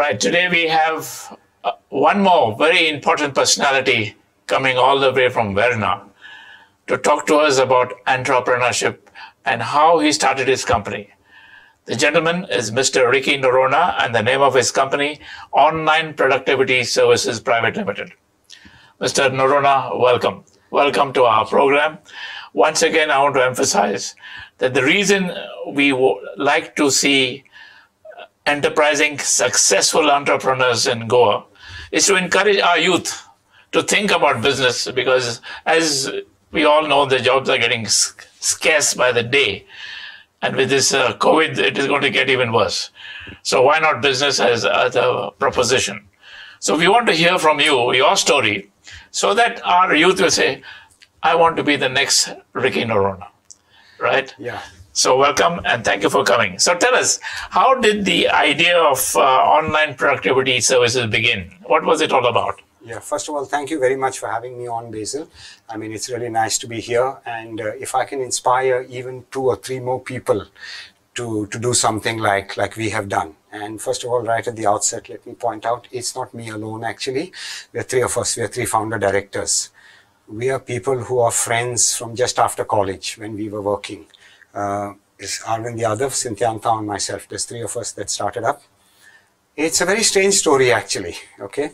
right, today we have uh, one more very important personality coming all the way from Verna to talk to us about entrepreneurship and how he started his company. The gentleman is Mr. Ricky Noronha, and the name of his company, Online Productivity Services Private Limited. Mr. Noronha, welcome. Welcome to our program. Once again, I want to emphasize that the reason we like to see enterprising, successful entrepreneurs in Goa is to encourage our youth to think about business because, as we all know, the jobs are getting scarce by the day. And with this uh, COVID, it is going to get even worse. So, why not business as, as a proposition? So, we want to hear from you, your story, so that our youth will say, I want to be the next Ricky Noronha. Right? Yeah. So, welcome and thank you for coming. So, tell us, how did the idea of uh, online productivity services begin? What was it all about? Yeah, first of all, thank you very much for having me on, Basil. I mean, it's really nice to be here. And uh, if I can inspire even two or three more people to, to do something like, like we have done. And first of all, right at the outset, let me point out, it's not me alone, actually. Are three of us. We are three founder directors. We are people who are friends from just after college when we were working uh, is Arvind Yadav, Cynthia Anta, and myself. There's three of us that started up. It's a very strange story, actually. Okay,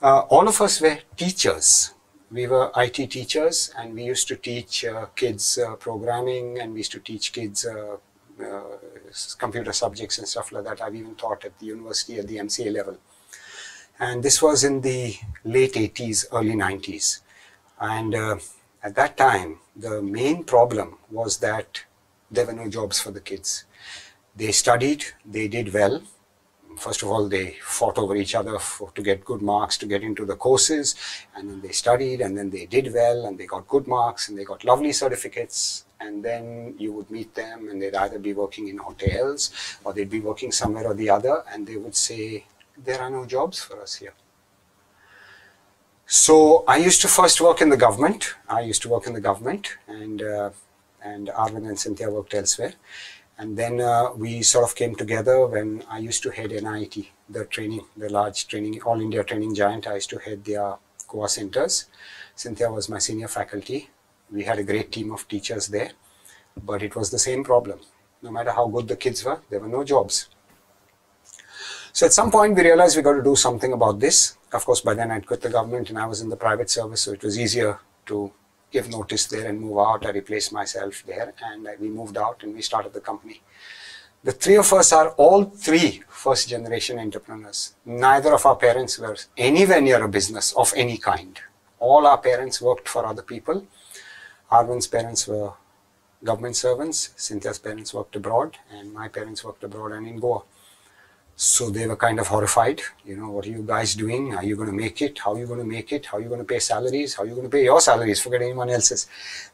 uh, all of us were teachers. We were IT teachers, and we used to teach uh, kids uh, programming, and we used to teach kids uh, uh, computer subjects and stuff like that. I've even taught at the university at the MCA level. And this was in the late 80s, early 90s. And at that time, the main problem was that there were no jobs for the kids. They studied, they did well. First of all, they fought over each other for, to get good marks to get into the courses, and then they studied, and then they did well, and they got good marks, and they got lovely certificates. And then you would meet them, and they'd either be working in hotels or they'd be working somewhere or the other, and they would say, There are no jobs for us here. So I used to first work in the government. I used to work in the government, and uh, and Arvind and Cynthia worked elsewhere. And then uh, we sort of came together when I used to head NIIT, the training, the large training, all India training giant. I used to head their Goa centers. Cynthia was my senior faculty. We had a great team of teachers there, but it was the same problem. No matter how good the kids were, there were no jobs. So at some point we realized we got to do something about this. Of course, by then I'd quit the government and I was in the private service, so it was easier to give notice there and move out. I replaced myself there and we moved out and we started the company. The three of us are all three first generation entrepreneurs. Neither of our parents were anywhere near a business of any kind. All our parents worked for other people. Arvind's parents were government servants, Cynthia's parents worked abroad, and my parents worked abroad and in Goa. So they were kind of horrified. You know, what are you guys doing? Are you going to make it? How are you going to make it? How are you going to pay salaries? How are you going to pay your salaries? Forget anyone else's.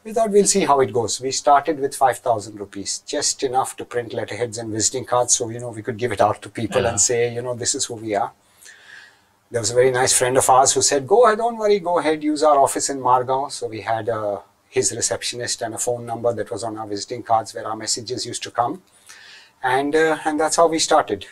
We thought we'll see how it goes. We started with 5,000 rupees, just enough to print letterheads and visiting cards. So, you know, we could give it out to people yeah. and say, you know, this is who we are. There was a very nice friend of ours who said, go ahead, don't worry, go ahead, use our office in Margao. So we had uh, his receptionist and a phone number that was on our visiting cards where our messages used to come. And, uh, and that's how we started.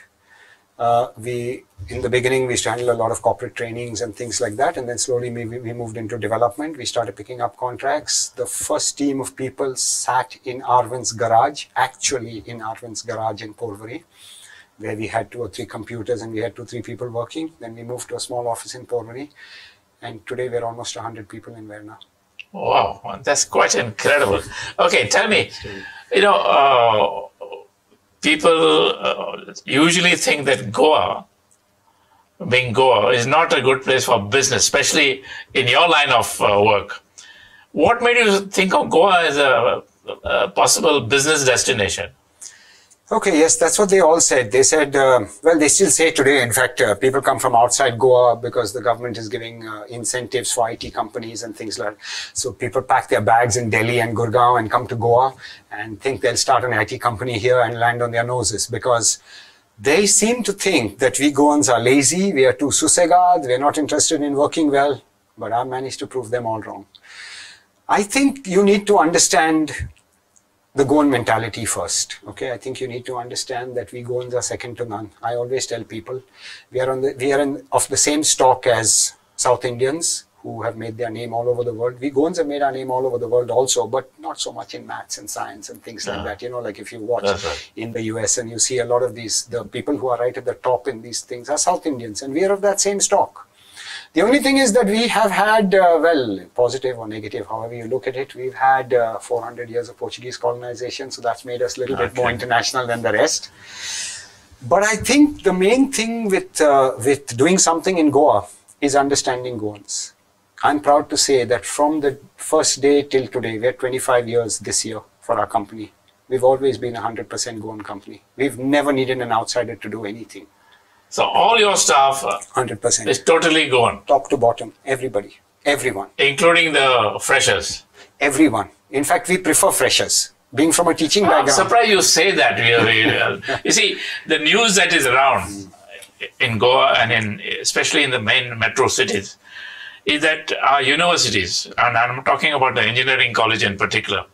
Uh, we in the beginning we used to handle a lot of corporate trainings and things like that and then slowly we, we moved into development. We started picking up contracts. The first team of people sat in arvind's garage actually in arvind's garage in porvorim where we had two or three computers and we had two three people working. Then we moved to a small office in porvorim and today we're almost 100 people in verna. Wow that's quite incredible. Okay tell me you know uh, people uh, usually think that Goa, being Goa, is not a good place for business, especially in your line of uh, work. What made you think of Goa as a, a possible business destination? Okay, yes, that's what they all said. They said, uh, well, they still say today, in fact, uh, people come from outside Goa because the government is giving uh, incentives for IT companies and things like that. So people pack their bags in Delhi and Gurgaon and come to Goa and think they'll start an IT company here and land on their noses because they seem to think that we Goans are lazy, we are too susegad, we're not interested in working well, but I've managed to prove them all wrong. I think you need to understand the Goan mentality first. Okay, I think you need to understand that we Goans are second to none. I always tell people we are on the we are in, of the same stock as South Indians who have made their name all over the world. We Goans have made our name all over the world also, but not so much in maths and science and things like that. You know, like if you watch right. in the US and you see a lot of these, the people who are right at the top in these things are South Indians, and we are of that same stock. The only thing is that we have had, uh, well, positive or negative, however you look at it, we've had uh, 400 years of Portuguese colonization, so that's made us a little bit more international than the rest. But I think the main thing with uh, with doing something in Goa is understanding Goans. I'm proud to say that from the first day till today, we're 25 years this year for our company. We've always been a 100% Goan company. We've never needed an outsider to do anything. So all your staff uh, 100%. is totally gone, Top to bottom, everybody, everyone, including the freshers. everyone. In fact, we prefer freshers. Being from a teaching I'm background, surprised you say that. Really. you see, the news that is around in Goa and in especially in the main metro cities is that our universities, and I'm talking about the engineering college in particular,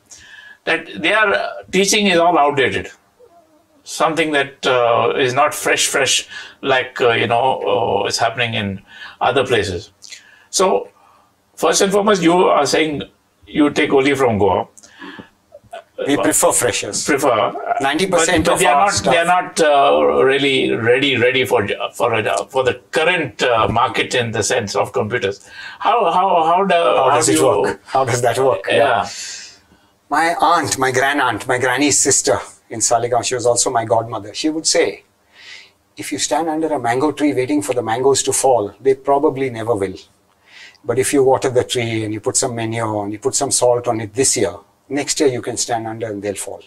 that their uh, teaching is all outdated. Something that uh, is not fresh, fresh like uh, you know uh, is happening in other places. So, first and foremost, you are saying you take only from Goa we prefer freshers. prefer. 90% but, of they are not staff- they are not uh, really ready ready for for uh, for the current uh, market in the sense of computers. How how how, do, How does do it you, work? How does that work? Yeah. My aunt, my grand aunt, my granny's sister in Saligaon, she was also my godmother. She would say, if you stand under a mango tree waiting for the mangoes to fall, they probably never will. But if you water the tree and you put some manure and you put some salt on it this year, next year you can stand under and they'll fall.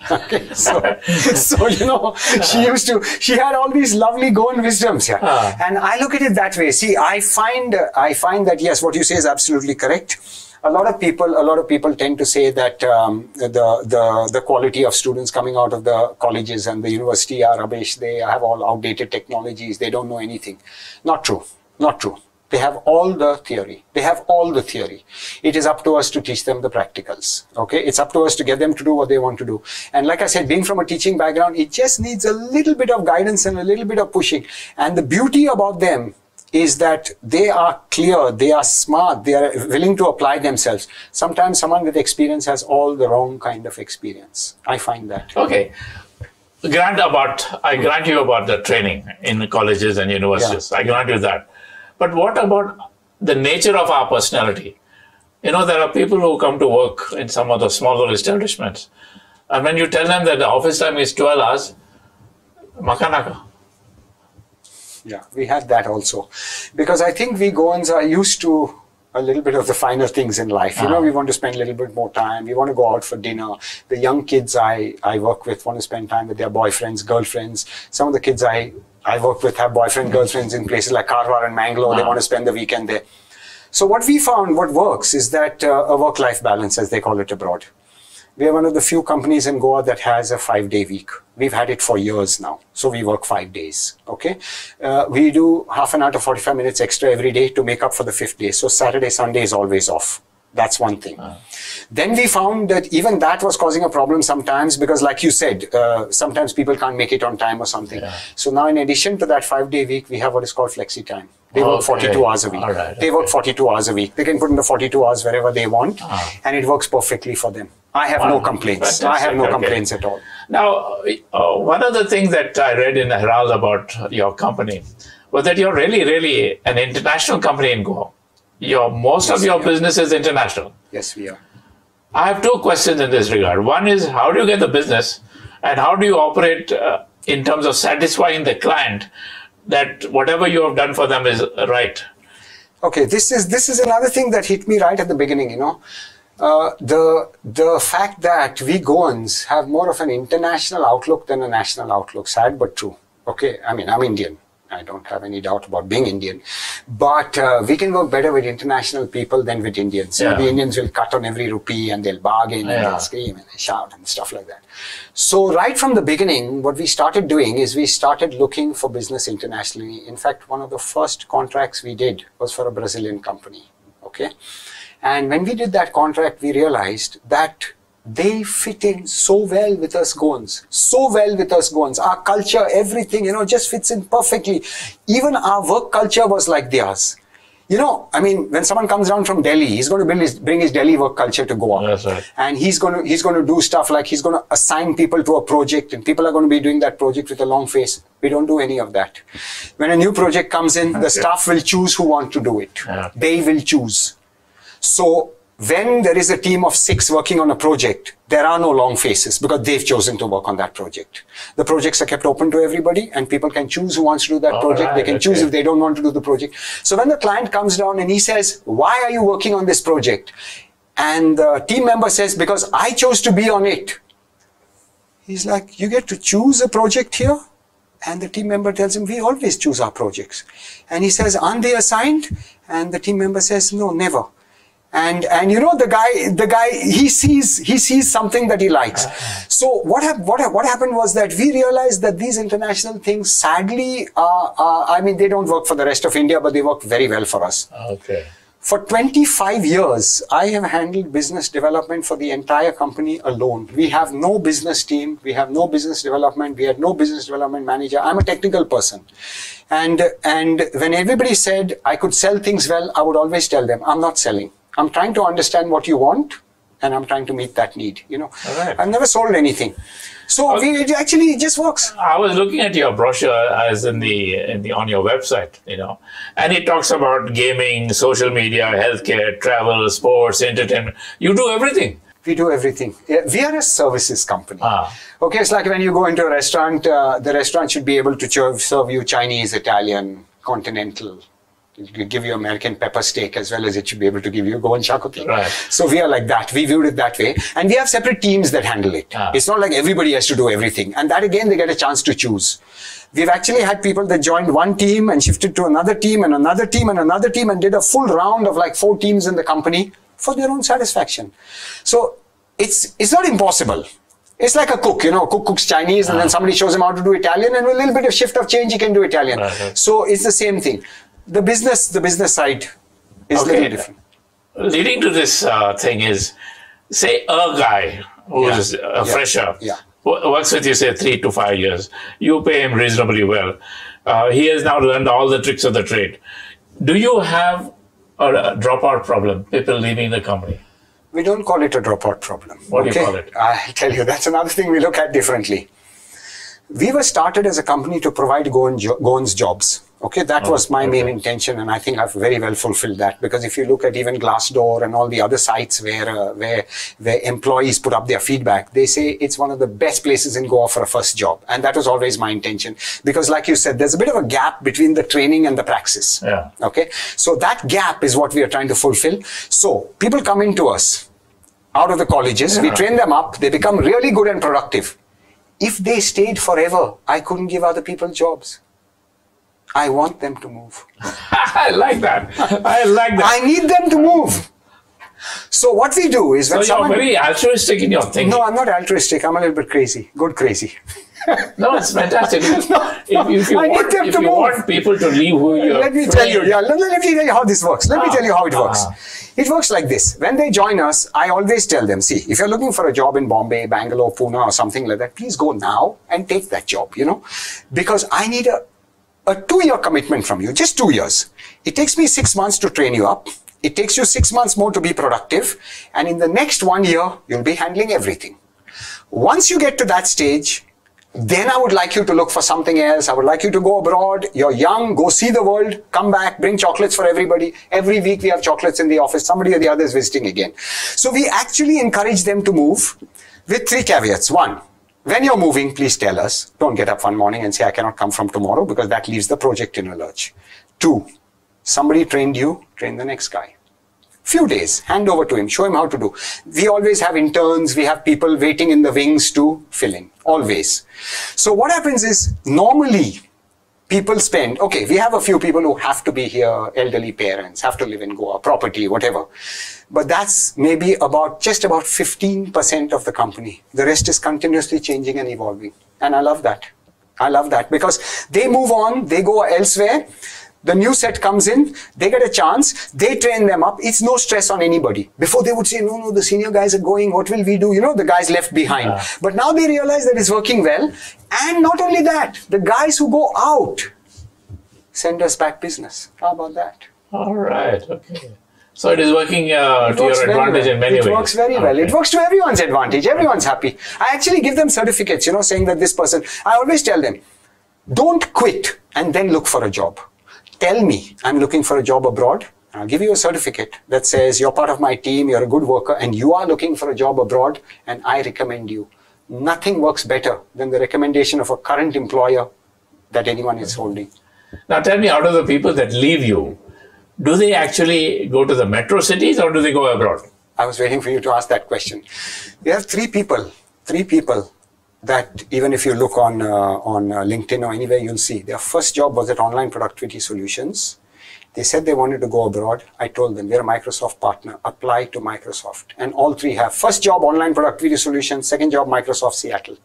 okay, so, so you know, she used to, she had all these lovely Goan wisdoms here. Ah. And I look at it that way. See, I find, I find that yes, what you say is absolutely correct. A lot of people, a lot of people tend to say that um, the, the, the quality of students coming out of the colleges and the university are rubbish. They have all outdated technologies. They don't know anything. Not true. Not true. They have all the theory. They have all the theory. It is up to us to teach them the practicals. Okay. It's up to us to get them to do what they want to do. And like I said, being from a teaching background, it just needs a little bit of guidance and a little bit of pushing. And the beauty about them is that they are clear, they are smart, they are willing to apply themselves. Sometimes someone with experience has all the wrong kind of experience. I find that. Okay. Grant about I grant you about the training in colleges and universities. I grant you that. But what about the nature of our personality? You know, there are people who come to work in some of the smaller establishments, and when you tell them that the office time is 12 hours, makanaka. Yeah, we had that also. Because I think we Goans are used to a little bit of the finer things in life. You know, we want to spend a little bit more time. We want to go out for dinner. The young kids I, I work with want to spend time with their boyfriends, girlfriends. Some of the kids I, I work with have boyfriend, girlfriends in places like Karwar and Mangalore. They want to spend the weekend there. So what we found, what works, is that uh, a work-life balance, as they call it abroad. We are one of the few companies in Goa that has a five-day week. We've had it for years now, so we work five days. Okay, uh, we do half an hour to forty-five minutes extra every day to make up for the fifth day. So Saturday, Sunday is always off. That's one thing. Then we found that even that was causing a problem sometimes because, like you said, uh, sometimes people can't make it on time or something. So now, in addition to that five-day week, we have what is called flexi time. They work 42 hours a week. Right, They work 42 hours a week. They can put in the 42 hours wherever they want, Ah. and it works perfectly for them. I have no Wow. complaints. I have no Okay. complaints at all. Now, uh, one of the things that I read in the Herald about your company was that you're really, really an international company in Goa. Your most of your business is international. Yes, we are. I have two questions in this regard. One is how do you get the business, and how do you operate uh, in terms of satisfying the client that whatever you have done for them is right? Okay, this is this is another thing that hit me right at the beginning. You know, uh, the the fact that we Goans have more of an international outlook than a national outlook. Sad but true. Okay, I mean I'm Indian. I don't have any doubt about being Indian, but uh, we can work better with international people than with Indians. You know, Yeah. the Indians will cut on every rupee and they'll bargain and they'll scream and they shout and stuff like that. So right from the beginning, what we started doing is we started looking for business internationally. In fact, one of the first contracts we did was for a Brazilian company. Okay. And when we did that contract, we realized that they fit in so well with us Goans, so well with us Goans. Our culture, everything, you know, just fits in perfectly. Even our work culture was like theirs. You know, I mean, when someone comes down from Delhi, he's going to bring his, bring his Delhi work culture to Goa. That's right. And he's going to, he's going to do stuff like he's going to assign people to a project and people are going to be doing that project with a long face. We don't do any of that. When a new project comes in, the staff will choose who want to do it. Yeah. They will choose. So when there is a team of six working on a project, there are no long faces because they've chosen to work on that project. The projects are kept open to everybody and people can choose who wants to do that All project. they right, can choose if they don't want to do the project. So when the client comes down and he says, why are you working on this project? And the team member says, because I chose to be on it. He's like, you get to choose a project here? And the team member tells him, we always choose our projects. And he says, aren't they assigned? And the team member says, no, never. And, and you know, the guy, the guy, he sees, he sees something that he likes. So what, hap- what, hap- what happened was that we realized that these international things, sadly, uh, uh, I mean, they don't work for the rest of India, but they work very well for us. Okay. For 25 years, I have handled business development for the entire company alone. We have no business team. We have no business development. We had no business development manager. I'm a technical person. And, and when everybody said I could sell things well, I would always tell them, I'm not selling. I'm trying to understand what you want and I'm trying to meet that need, you know. Right. I've never sold anything. So we, it actually it just works. I was looking at your brochure as in the in the on your website, you know, and it talks about gaming, social media, healthcare, travel, sports, entertainment. You do everything. We do everything. We are a services company. Ah. Okay, it's like when you go into a restaurant, uh, the restaurant should be able to serve you Chinese, Italian, continental. It could give you American pepper steak as well as it should be able to give you Goan charcuterie. Right. So we are like that. We viewed it that way. And we have separate teams that handle it. Ah. It's not like everybody has to do everything. And that again, they get a chance to choose. We've actually had people that joined one team and shifted to another team and another team and another team and did a full round of like four teams in the company for their own satisfaction. So it's, it's not impossible. It's like a cook, you know, cook cooks Chinese and then somebody shows him how to do Italian and with a little bit of shift of change, he can do Italian. Right, right. So it's the same thing. The business, the business side is Okay. little different. Leading to this uh, thing is, say, a guy who's Yeah. a Yeah. fresher, Yeah. works with you, say, three to five years. You pay him reasonably well. Uh, he has now learned all the tricks of the trade. Do you have a, a dropout problem? People leaving the company. We don't call it a dropout problem. What do you call it? I'll tell you, that's another thing we look at differently. We were started as a company to provide Goan jo- Goans jobs. Okay, that Oh, was my main intention, and I think I've very well fulfilled that. Because if you look at even Glassdoor and all the other sites where uh, where where employees put up their feedback, they say it's one of the best places in Goa for a first job, and that was always my intention. Because, like you said, there's a bit of a gap between the training and the praxis. Yeah. Okay, so that gap is what we are trying to fulfill. So people come into us out of the colleges, we train them up, they become really good and productive. If they stayed forever, I couldn't give other people jobs. I want them to move. I like that. I like that. I need them to move. So what we do is so when you're someone very altruistic in your thinking. no, I'm not altruistic. I'm a little bit crazy. Good crazy. No, it's fantastic. if, if you, I need want, them if to you move. want people to leave who you're let me tell you. Yeah, let, let me tell you how this works. Let me Ah, tell you how it works. ah. It works like this. When they join us, I always tell them, see, if you're looking for a job in Bombay, Bangalore, Pune, or something like that, please go now and take that job, you know, because I need a, a two year commitment from you, just two years. It takes me six months to train you up. It takes you six months more to be productive. And in the next one year, you'll be handling everything. Once you get to that stage, then I would like you to look for something else. I would like you to go abroad. You're young, go see the world, come back, bring chocolates for everybody. Every week we have chocolates in the office. Somebody or the other is visiting again. So we actually encourage them to move with three caveats. One, when you're moving, please tell us. Don't get up one morning and say, I cannot come from tomorrow because that leaves the project in a lurch. Two, somebody trained you, train the next guy. Few days hand over to him. Show him how to do. We always have interns. We have people waiting in the wings to fill in. Always. So what happens is normally people spend okay we have a few people who have to be here elderly parents have to live in goa property whatever. But that's maybe about just about 15% of the company. The rest is continuously changing and evolving. And i love that. I love that because they move on they go elsewhere The new set comes in, they get a chance, they train them up. It's no stress on anybody. Before they would say, no, no, the senior guys are going, what will we do? You know, the guys left behind. Yeah. But now they realize that it's working well. And not only that, the guys who go out send us back business. How about that? All right. Okay. So it is working uh, It to your advantage well. in many it ways. works very well. It works to everyone's advantage. Everyone's happy. I actually give them certificates, you know, saying that this person, I always tell them, don't quit and then look for a job. Tell me I'm looking for a job abroad. I'll give you a certificate that says you're part of my team, you're a good worker, and you are looking for a job abroad, and I recommend you. Nothing works better than the recommendation of a current employer that anyone is holding. Now tell me, out of the people that leave you, do they actually go to the metro cities or do they go abroad? I was waiting for you to ask that question. We have three people, three people that even if you look on uh, on uh, LinkedIn or anywhere, you'll see their first job was at Online Productivity Solutions. They said they wanted to go abroad. I told them we're a Microsoft partner. Apply to Microsoft, and all three have first job Online Productivity Solutions, second job Microsoft Seattle.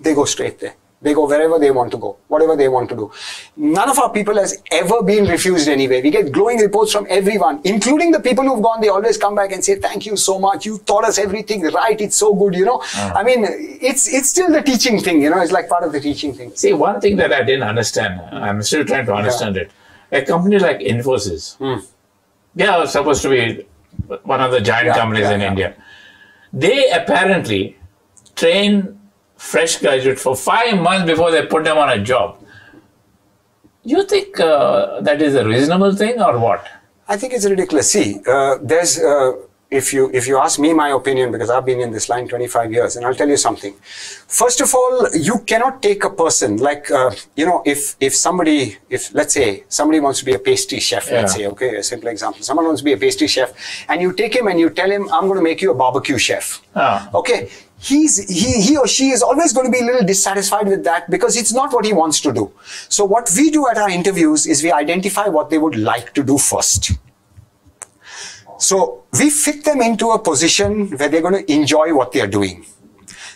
They go straight there. They go wherever they want to go, whatever they want to do. None of our people has ever been refused anywhere. We get glowing reports from everyone, including the people who've gone. They always come back and say, "Thank you so much. You taught us everything right. It's so good." You know, I mean, it's it's still the teaching thing. You know, it's like part of the teaching thing. See, one thing that I didn't understand, I'm still trying to understand it. A company like Infosys, hmm. they are supposed to be one of the giant. Yeah, companies yeah, in yeah. India. They apparently train fresh graduates for five months before they put them on a job. You think uh, that is a reasonable thing or what? I think it's ridiculous. See, uh, there's uh, if you if you ask me my opinion because I've been in this line 25 years, and I'll tell you something. First of all, you cannot take a person like uh, you know if if somebody if let's say somebody wants to be a pastry chef, let's say okay, a simple example. Someone wants to be a pastry chef, and you take him and you tell him, I'm going to make you a barbecue chef. Ah. Okay. He's, he, he or she is always going to be a little dissatisfied with that because it's not what he wants to do. So what we do at our interviews is we identify what they would like to do first. So we fit them into a position where they're going to enjoy what they're doing.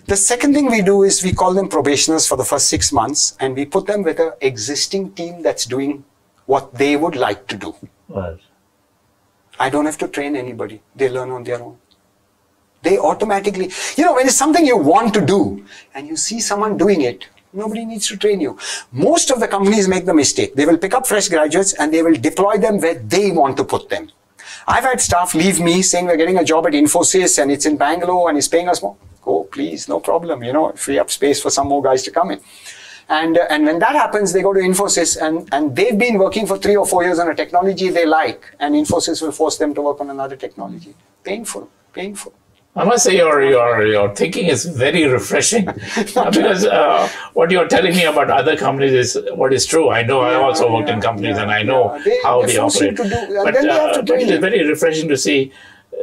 The second thing we do is we call them probationers for the first six months and we put them with an existing team that's doing what they would like to do. Right. I don't have to train anybody. They learn on their own. They automatically, you know, when it's something you want to do and you see someone doing it, nobody needs to train you. Most of the companies make the mistake. They will pick up fresh graduates and they will deploy them where they want to put them. I've had staff leave me saying we're getting a job at Infosys and it's in Bangalore and it's paying us more. Go, please, no problem. You know, free up space for some more guys to come in. And, uh, and when that happens, they go to Infosys and, and they've been working for three or four years on a technology they like, and Infosys will force them to work on another technology. Painful, painful. I must say your your your thinking is very refreshing because uh, what you're telling me about other companies is what is true. I know I've also worked in companies yeah, and I know yeah. They- how they operate. to do- but, then they have uh, but it is very refreshing to see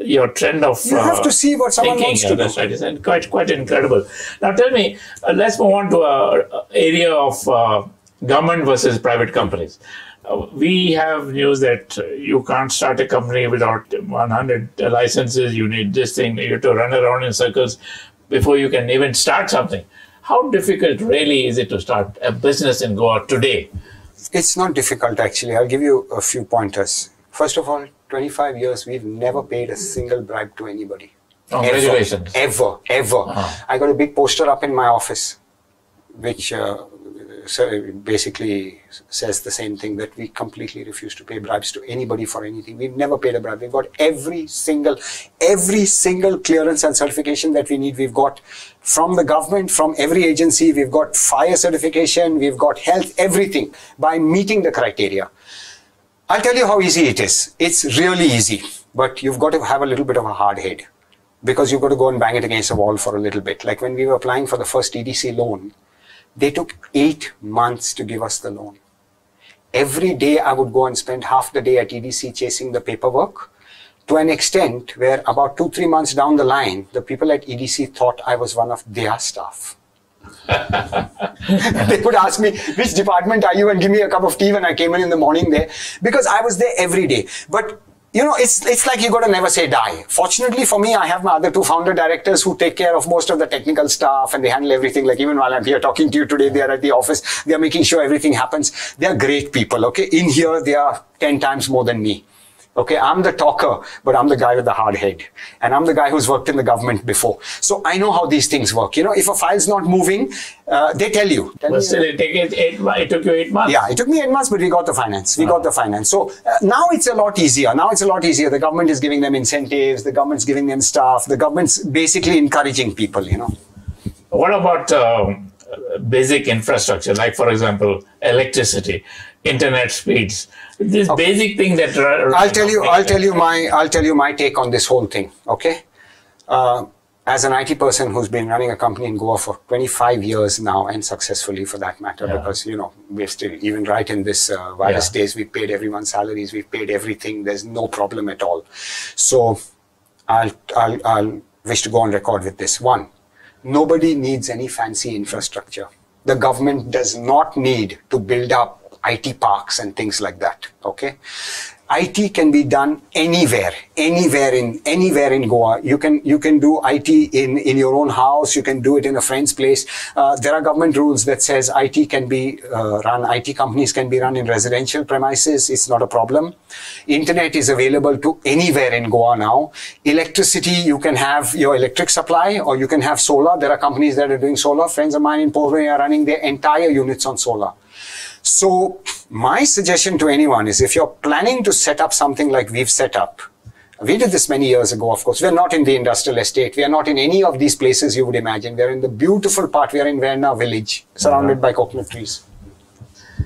your trend of You have to see what someone thinking. wants to Yeah, do. Right. It's quite quite incredible. Now tell me, uh, let's move on to a, area of uh, government versus private companies. We have news that uh, you can't start a company without 100 licenses. You need this thing. You have to run around in circles before you can even start something. How difficult really is it to start a business in Goa today? It's not difficult actually. I'll give you a few pointers. First of all, 25 years, we've never paid a single bribe to anybody. Congratulations. Ever, ever. ever. Uh-huh. I got a big poster up in my office, which uh, basically says the same thing that we completely refuse to pay bribes to anybody for anything. We've never paid a bribe. We've got every single, every single clearance and certification that we need. We've got from the government, from every agency. We've got fire certification. We've got health, everything by meeting the criteria. I'll tell you how easy it is. It's really easy, but you've got to have a little bit of a hard head because you've got to go and bang it against the wall for a little bit. Like when we were applying for the first EDC loan, they took eight months to give us the loan. Every day I would go and spend half the day at EDC chasing the paperwork to an extent where about two, three months down the line, the people at EDC thought I was one of their staff. they would ask me, which department are you? And give me a cup of tea when I came in in the morning there because I was there every day. But you know, it's it's like you got to never say die. Fortunately for me, I have my other two founder directors who take care of most of the technical stuff and they handle everything. Like even while I'm here talking to you today, they are at the office. They are making sure everything happens. They are great people. Okay, in here they are ten times more than me. Okay, I'm the talker, but I'm the guy with the hard head. And I'm the guy who's worked in the government before. So I know how these things work. You know, if a file's not moving, uh, they tell you. Tell But still, it, take it, took you eight months. yeah, it took me eight months, but we got the finance. We got the finance. So uh, now it's a lot easier. Now it's a lot easier. The government is giving them incentives. The government's giving them stuff. The government's basically encouraging people, you know. What about um, basic infrastructure, like for example, electricity, internet speeds? This basic thing that I'll tell you. I'll tell you my. I'll tell you my take on this whole thing. Okay. Uh, as an IT person who's been running a company in Goa for 25 years now, and successfully for that matter, Yeah. because you know we're still even right in this uh, virus Yeah. days. We paid everyone's salaries. We've paid everything. There's no problem at all. So, I'll I'll, I'll wish to go on record with this. One, nobody needs any fancy infrastructure. The government does not need to build up IT parks and things like that. Okay. IT can be done anywhere, anywhere in anywhere in Goa. You can you can do IT in in your own house. You can do it in a friend's place. Uh, there are government rules that says IT can be uh, run. IT companies can be run in residential premises. It's not a problem. Internet is available to anywhere in Goa now. Electricity, you can have your electric supply or you can have solar. There are companies that are doing solar. Friends of mine in Portray are running their entire units on solar. So my suggestion to anyone is if you're planning to set up something like we've set up, we did this many years ago, of course. We're not in the industrial estate. We are not in any of these places you would imagine. We're in the beautiful part. We are in Verna village, surrounded by coconut trees.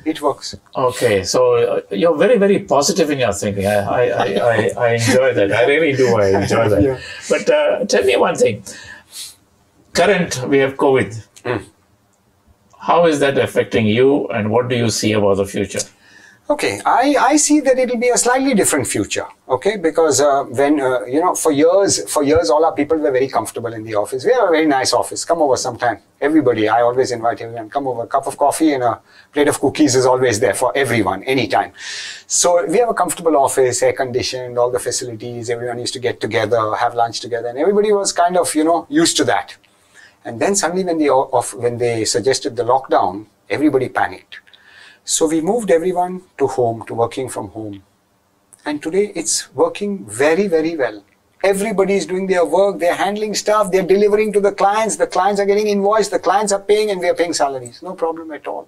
It works. Okay, so uh, you're very, very positive in your thinking. I, I, I, I, enjoy that. I really do. I enjoy that. Yeah. But uh, tell me one thing. Current, we have COVID. Hmm. How is that affecting you, and what do you see about the future? Okay, I, I see that it'll be a slightly different future. Okay, because uh, when uh, you know, for years, for years, all our people were very comfortable in the office. We have a very nice office. Come over sometime. Everybody, I always invite everyone. Come over. A cup of coffee and a plate of cookies is always there for everyone, anytime. So we have a comfortable office, air conditioned, all the facilities. Everyone used to get together, have lunch together, and everybody was kind of you know used to that. And then suddenly, when they off, when they suggested the lockdown, everybody panicked. So we moved everyone to home, to working from home. And today it's working very, very well. Everybody is doing their work, they're handling stuff, they're delivering to the clients, the clients are getting invoiced, the clients are paying, and we are paying salaries. No problem at all.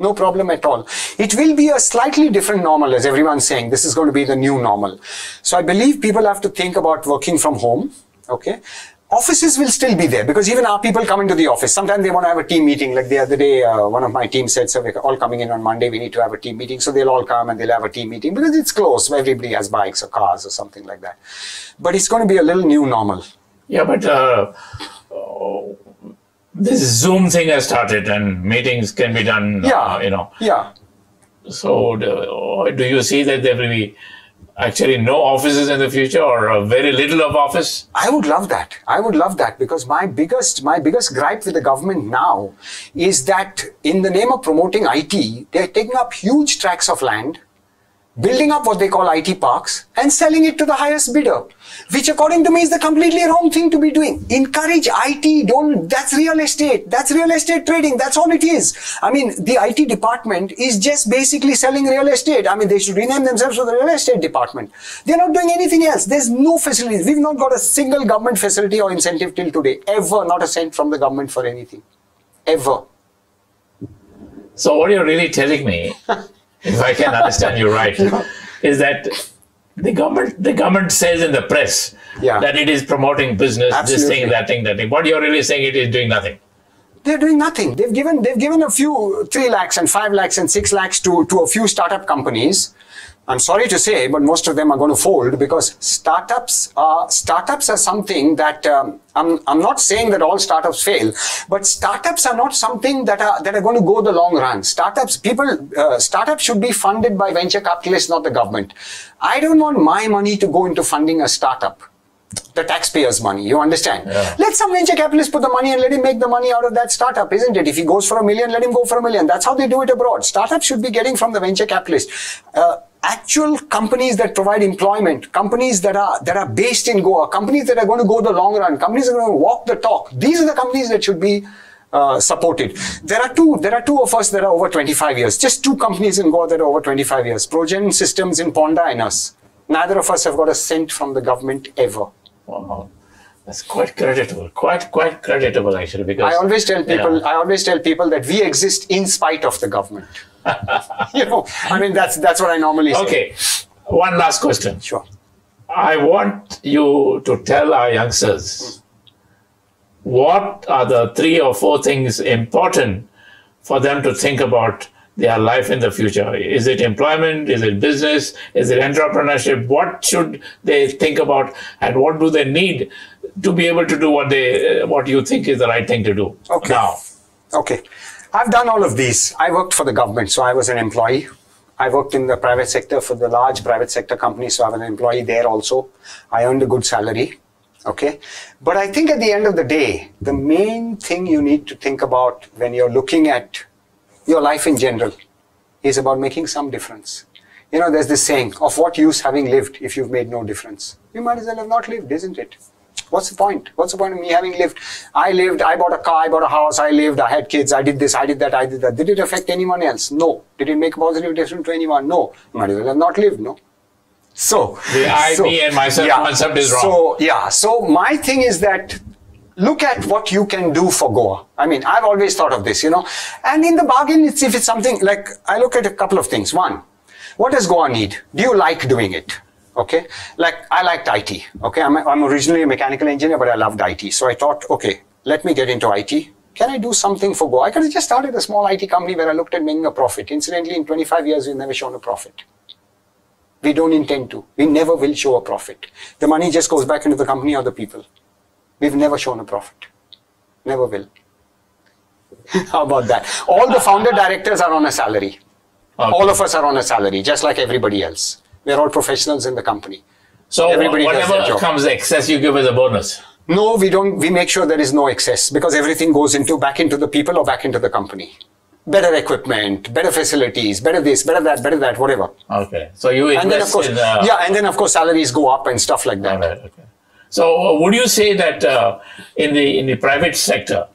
No problem at all. It will be a slightly different normal, as everyone's saying. This is going to be the new normal. So I believe people have to think about working from home. Okay. Offices will still be there because even our people come into the office. Sometimes they want to have a team meeting. Like the other day, uh, one of my team said, so we're all coming in on Monday. We need to have a team meeting. So they'll all come and they'll have a team meeting because it's close. Everybody has bikes or cars or something like that. But it's going to be a little new normal. Yeah, but uh, oh, this Zoom thing has started, and meetings can be done. Yeah. uh, you know. Yeah. So, do, do you see that there will be actually no offices in the future, or very little of office? I would love that. I would love that because my biggest my biggest gripe with the government now is that in the name of promoting IT, they're taking up huge tracts of land, building up what they call IT parks, and selling it to the highest bidder, which according to me is the completely wrong thing to be doing. Encourage IT. Don't. That's real estate. That's real estate trading. That's all it is. I mean, the IT department is just basically selling real estate. I mean, they should rename themselves to the real estate department. They're not doing anything else. There's no facilities. We've not got a single government facility or incentive till today. Ever. Not a cent from the government for anything. Ever. So, what are you're really telling me, if I can understand you right, is that the government the government says in the press Yeah. that it is promoting business, this thing, that thing, that thing. What you're really saying, it is doing nothing. They're doing nothing. They've given they've given a few three lakhs and five lakhs and six lakhs to, to a few startup companies. I'm sorry to say, but most of them are going to fold because startups are startups are something that um, I'm I'm not saying that all startups fail, but startups are not something that are that are going to go the long run. Startups people uh, startups should be funded by venture capitalists, not the government. I don't want my money to go into funding a startup the taxpayers' money. You understand? Yeah. Let some venture capitalist put the money and let him make the money out of that startup, isn't it? If he goes for a million, let him go for a million. That's how they do it abroad. Startups should be getting from the venture capitalist. Uh, actual companies that provide employment, companies that are that are based in Goa, companies that are going to go the long run, companies that are going to walk the talk. These are the companies that should be uh, supported. There are two. There are two of us that are over 25 years. Just two companies in Goa that are over 25 years. Progen Systems in Ponda and us. Neither of us have got a cent from the government ever. Wow. That's quite creditable. Quite quite creditable actually because I always tell people. I always tell people that we exist in spite of the government. you know, I mean that's that's what I normally say. Okay. One last question. Sure. I want you to tell our youngsters what are the three or four things important for them to think about their life in the future. Is it employment? Is it business? Is it entrepreneurship? What should they think about, and what do they need to be able to do what they uh, what you think is the right thing to do Okay. now? Okay. I've done all of these. I worked for the government, so I was an employee. I worked in the private sector for the large private sector companies, so I was an employee there also. I earned a good salary. Okay. But I think at the end of the day, the main thing you need to think about when you're looking at your life in general is about making some difference. You know, there's this saying, of what use having lived if you've made no difference? You might as well have not lived, isn't it? What's the point? What's the point of me having lived? I lived, I bought a car, I bought a house, I lived, I had kids, I did this, I did that, I did that. Did it affect anyone else? No. Did it make a positive difference to anyone? No. You Might as well have not lived, no? So The I, so- me, and myself concept is wrong. So yeah, so my thing is that look at what you can do for Goa. I mean, I've always thought of this, you know, and in the bargain, it's if it's something like I look at a couple of things. One, what does Goa need? Do you like doing it? Okay, like I liked IT. Okay, I'm, I'm originally a mechanical engineer, but I loved IT. So I thought, okay, let me get into IT. Can I do something for Goa? I could have just started a small IT company where I looked at making a profit. Incidentally, in 25 years, we've never shown a profit. We don't intend to. We never will show a profit. The money just goes back into the company or the people. We've never shown a profit. Never will. How about that? All the founder directors are on a salary. Okay. All of us are on a salary, just like everybody else. We're all professionals in the company. So Everybody does whatever job. comes excess, you give as a bonus. No, we don't. We make sure there is no excess because everything goes into back into the people or back into the company. Better equipment, better facilities, better this, better that, better that, whatever. Okay. So you invest And then of course, in. Uh, yeah, and then of course salaries go up and stuff like that. Right. Okay. So uh, would you say that uh, in the in the private sector,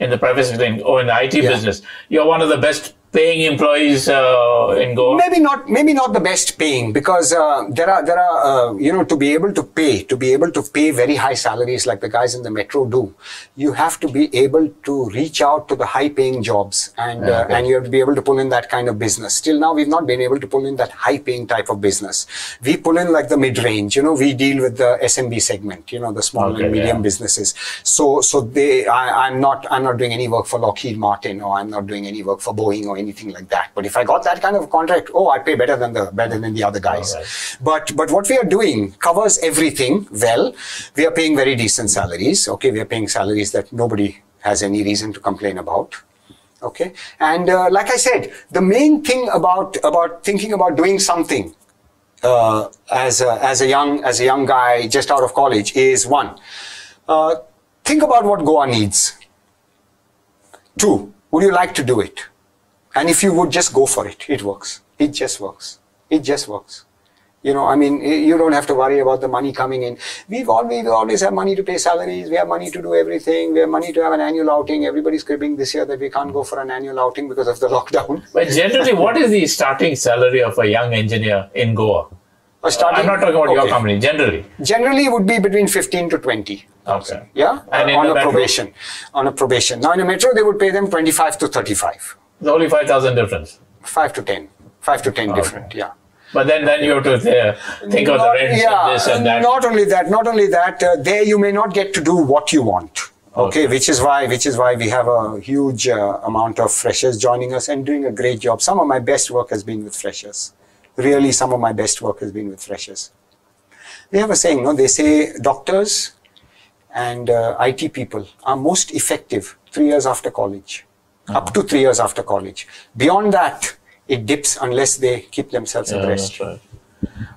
in the private sector in, or in the IT Hmm. Yeah. business, you're one of the best paying employees uh, in Goa? maybe not maybe not the best paying because uh, there are there are uh, you know to be able to pay to be able to pay very high salaries like the guys in the metro do you have to be able to reach out to the high paying jobs and uh, okay. and you have to be able to pull in that kind of business till now we've not been able to pull in that high paying type of business we pull in like the mid range you know we deal with the smb segment you know the small Okay, and medium yeah. businesses so so they I, i'm not i'm not doing any work for lockheed martin or i'm not doing any work for boeing or anything like that. But if i got that kind of contract oh i pay better than the better than the other guys. Alright. but but what we are doing covers everything well. We are paying very decent salaries okay? We are paying salaries that nobody has any reason to complain about okay? And uh, like i said the main thing about about thinking about doing something uh, as a, as a young as a young guy just out of college is one uh, think about what goa needs. Two would you like to do it and if you would just go for it it works. It just works. It just works. You know i mean you don't have to worry about the money coming in. We've always we always have money to pay salaries. We have money to do everything. We have money to have an annual outing. Everybody's cribbing this year that we can't go for an annual outing because of the lockdown. But generally, what is the starting salary of a young engineer in Goa? Starting- I'm not talking about your company. Generally, generally it would be between 15 to 20 okay. yeah? And in on a metro? probation. On a probation. Now in a metro they would pay them 25 to 35 It's only five thousand difference. 5 to 10 5 to 10 different yeah But then, then you have to uh, think of the Not- rents yeah, and this and that. Not only that, not only that, uh, there you may not get to do what you want. Okay, Okay. which is why, which is why we have a huge uh, amount of freshers joining us and doing a great job. Some of my best work has been with freshers. Really, some of my best work has been with freshers. They have a saying, no? They say doctors and uh, IT people are most effective three years after college, up to three years after college. Beyond that, it dips unless they keep themselves Yeah, abreast. right.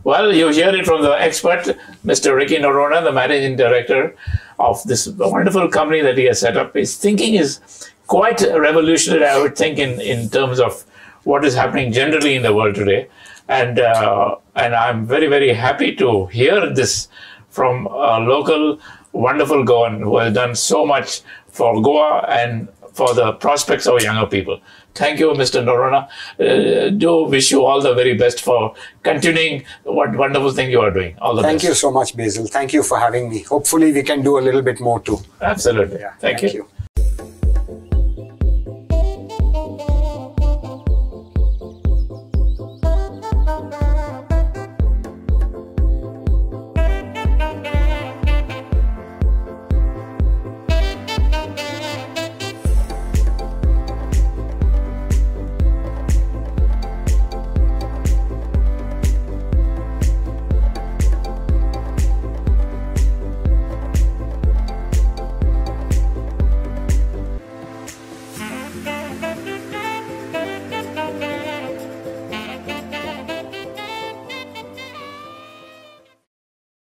Well, you hear it from the expert, Mr. Ricky Noronha, the managing director of this wonderful company that he has set up. His thinking is quite revolutionary, I would think, in, in terms of what is happening generally in the world today. And, uh, and I'm very, very happy to hear this from a local, wonderful Goan who has done so much for Goa and for the prospects of younger people. Thank you, Mr. Noronha. Uh, do wish you all the very best for continuing what wonderful thing you are doing. All the Thank best. you so much, Basil. Thank you for having me. Hopefully, we can do a little bit more too. Absolutely. Yeah, thank, thank you. you.